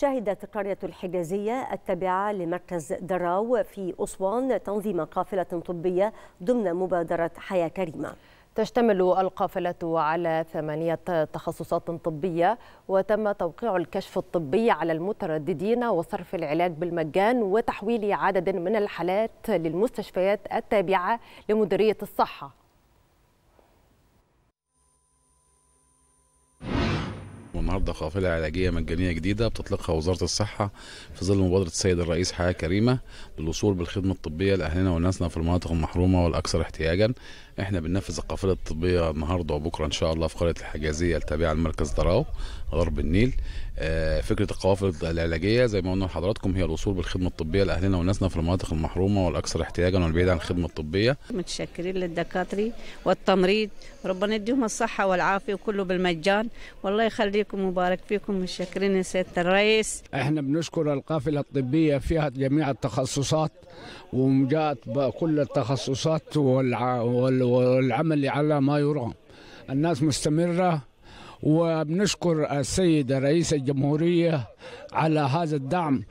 شهدت قرية الحجازية التابعة لمركز دراو في أسوان تنظيم قافلة طبية ضمن مبادرة حياة كريمة. تشتمل القافلة على ثمانية تخصصات طبية وتم توقيع الكشف الطبي على المترددين وصرف العلاج بالمجان وتحويل عدد من الحالات للمستشفيات التابعة لمديرية الصحة. والنهارده قافلة علاجية مجانية جديدة بتطلقها وزارة الصحة في ظل مبادرة السيد الرئيس حياة كريمة للوصول بالخدمة الطبية لأهلنا وناسنا في المناطق المحرومة والأكثر احتياجا. إحنا بننفذ القافله الطبية النهارده وبكرة إن شاء الله في قرية الحجازية التابعة لمركز دراو غرب النيل. فكرة القوافل العلاجية زي ما قلنا لحضراتكم هي الوصول بالخدمة الطبية لأهلنا وناسنا في المناطق المحرومة والأكثر احتياجا والبعيده عن الخدمة الطبية. متشكرين للدكاترة والتمريض. ربنا يديهم الصحة والعافية وكله بالمجان. والله يخليكم ويبارك فيكم متشكرين يا سيادة الرئيس. إحنا بنشكر القافلة الطبية فيها جميع التخصصات وجاءت بكل التخصصات والعمل على ما يرام. الناس مستمرة وبنشكر السيد رئيس الجمهورية على هذا الدعم.